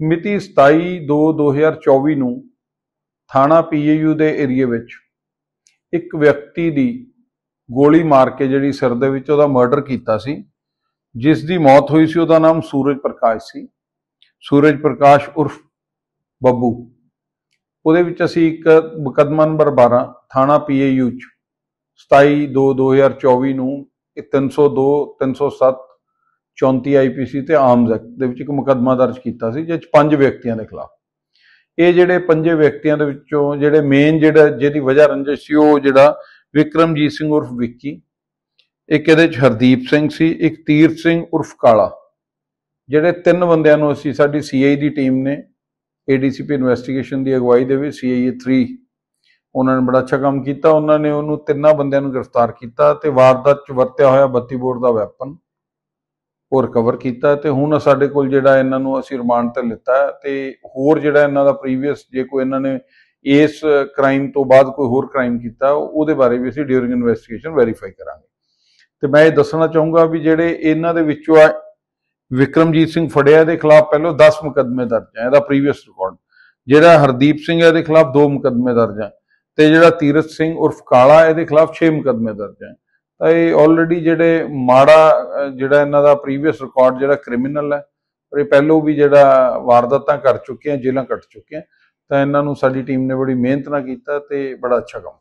ਮਿਤੀ 27/2/2024 ਨੂੰ ਥਾਣਾ ਪੀਏਯੂ ਦੇ ਏਰੀਏ ਵਿੱਚ ਇੱਕ ਵਿਅਕਤੀ ਦੀ ਗੋਲੀ ਮਾਰ ਕੇ ਜਿਹੜੀ ਸਿਰ ਦੇ ਵਿੱਚ ਉਹਦਾ ਮਰਡਰ ਕੀਤਾ ਸੀ, ਜਿਸ ਦੀ ਮੌਤ ਹੋਈ ਸੀ, ਉਹਦਾ ਨਾਮ ਸੂਰਜ ਪ੍ਰਕਾਸ਼ ਸੀ। ਸੂਰਜ ਪ੍ਰਕਾਸ਼ ਉਰਫ ਬੱਬੂ। ਉਹਦੇ ਵਿੱਚ ਅਸੀਂ ਇੱਕ ਮੁਕੱਦਮਾ ਨੰਬਰ 12 ਥਾਣਾ ਪੀਏਯੂ ਚ 27/2/2024 ਨੂੰ ਇਹ 302 307 34 ਆਈਪੀਸੀ ਤੇ ਆਰਮਸ ਐਕਟ ਦੇ ਵਿੱਚ ਇੱਕ ਮੁਕੱਦਮਾ ਦਰਜ ਕੀਤਾ ਸੀ ਜਿਸ 'ਚ ਪੰਜ ਵਿਅਕਤੀਆਂ ਦੇ ਖਿਲਾਫ। ਇਹ ਜਿਹੜੇ ਪੰਜੇ ਵਿਅਕਤੀਆਂ ਦੇ ਵਿੱਚੋਂ ਜਿਹੜੇ ਮੇਨ ਜਿਹੜਾ, ਜਿਹਦੀ ਵਜ੍ਹਾ ਰੰਜਿਸ਼ ਸੀ, ਉਹ ਜਿਹੜਾ ਵਿਕਰਮਜੀਤ ਸਿੰਘ ਉਰਫ ਵਿੱਕੀ, ਇੱਕ ਇਹਦੇ 'ਚ ਹਰਦੀਪ ਸਿੰਘ ਸੀ, ਇੱਕ ਤੀਰਥ ਸਿੰਘ ਉਰਫ ਕਾਲਾ। ਜਿਹੜੇ ਤਿੰਨ ਬੰਦਿਆਂ ਨੂੰ ਅਸੀਂ, ਸਾਡੀ ਸੀਆਈ ਦੀ ਟੀਮ ਨੇ ਏਡੀਸੀਪੀ ਇਨਵੈਸਟੀਗੇਸ਼ਨ ਦੀ ਅਗਵਾਈ ਦੇ ਵਿੱਚ ਸੀਆਈਏ 3 ਉਹਨਾਂ ਨੇ ਬੜਾ ਅੱਛਾ ਕੰਮ ਕੀਤਾ। ਉਹਨਾਂ ਨੇ ਉਹਨੂੰ ਤਿੰਨਾਂ ਬੰਦਿਆਂ ਨੂੰ ਗ੍ਰਿਫਤਾਰ ਕੀਤਾ ਤੇ ਵਾਰਦਾਤ 'ਚ ਵਰਤਿਆ ਹੋਇਆ 32 ਬੋਰ ਦਾ ਵੈਪਨ ਉਹ ਰਿਕਵਰ ਕੀਤਾ ਤੇ ਹੁਣ ਸਾਡੇ ਕੋਲ ਜਿਹੜਾ ਇਹਨਾਂ ਨੂੰ ਅਸੀਂ ਰਿਮਾਂਡ ਤੇ ਲਿੱਤਾ ਹੈ ਤੇ ਹੋਰ ਜਿਹੜਾ ਇਹਨਾਂ ਦਾ ਪ੍ਰੀਵੀਅਸ ਜੇ ਕੋਈ ਇਹਨਾਂ ਨੇ ਇਸ ਕ੍ਰਾਈਮ ਤੋਂ ਬਾਅਦ ਕੋਈ ਹੋਰ ਕ੍ਰਾਈਮ ਕੀਤਾ, ਉਹਦੇ ਬਾਰੇ ਵੀ ਅਸੀਂ ਡਿਊਰਿੰਗ ਇਨਵੈਸਟੀਗੇਸ਼ਨ ਵੈਰੀਫਾਈ ਕਰਾਂਗੇ। ਤੇ ਮੈਂ ਇਹ ਦੱਸਣਾ ਚਾਹੂੰਗਾ ਵੀ ਜਿਹੜੇ ਇਹਨਾਂ ਦੇ ਵਿੱਚੋਂ ਆ ਵਿਕਰਮਜੀਤ ਸਿੰਘ ਫੜਿਆ ਦੇ ਖਿਲਾਫ ਪਹਿਲਾਂ 10 ਮੁਕੱਦਮੇ ਦਰਜ ਹੈ ਇਹਦਾ ਪ੍ਰੀਵੀਅਸ ਰਿਕਾਰਡ ਜਿਹੜਾ ਹਰਦੀਪ ਸਿੰਘ ਹੈ ਇਹਦੇ ਖਿਲਾਫ 2 ਮੁਕੱਦਮੇ ਦਰਜ ਹੈ ਤੇ ਜਿਹੜਾ ਤੀਰਥ ਸਿੰਘ ਉਰਫ ਕਾਲਾ ਇਹਦੇ ਖਿਲਾਫ 6 ਮੁਕੱਦਮੇ ਦਰਜ ਹੈ ਤਾਂ ਇਹ ਆਲਰੇਡੀ ਜਿਹੜੇ ਮਾੜਾ ਜਿਹੜਾ ਇਹਨਾਂ ਦਾ ਪ੍ਰੀਵੀਅਸ ਰਿਕਾਰਡ ਜਿਹੜਾ ਕ੍ਰਿਮੀਨਲ ਹੈ ਪਰ ਇਹ ਪਹਿਲੋਂ ਵੀ ਜਿਹੜਾ ਵਾਰਦਾਤਾਂ ਕਰ ਚੁੱਕੇ ਆ, ਜੇਲ੍ਹਾਂ ਕੱਟ ਚੁੱਕੇ ਆ, ਤਾਂ ਇਹਨਾਂ ਨੂੰ ਸਾਡੀ ਟੀਮ ਨੇ ਬੜੀ ਮਿਹਨਤ ਨਾਲ ਕੀਤਾ ਤੇ ਬੜਾ ਅੱਛਾ ਕੰਮ